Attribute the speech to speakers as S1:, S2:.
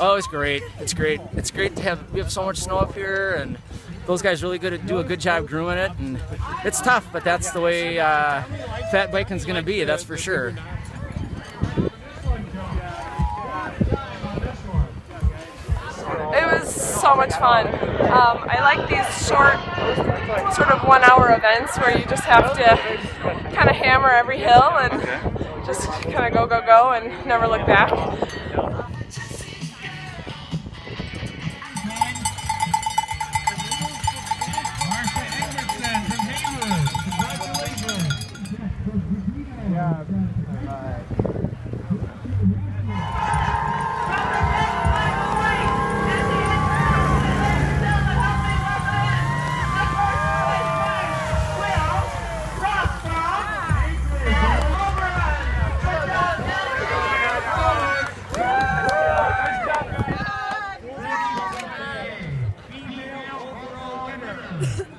S1: Oh, it's great. It's great. It's great to have. We have so much snow up here, and those guys really good at, do a good job grooming it. And it's tough, but that's the way uh, fat biking's going to be. That's for sure.
S2: It was so much fun. Um, I like these short, sort of one-hour events where you just have to kind of hammer every hill and just kind of go, go, go, and never look back.
S3: Overall winner.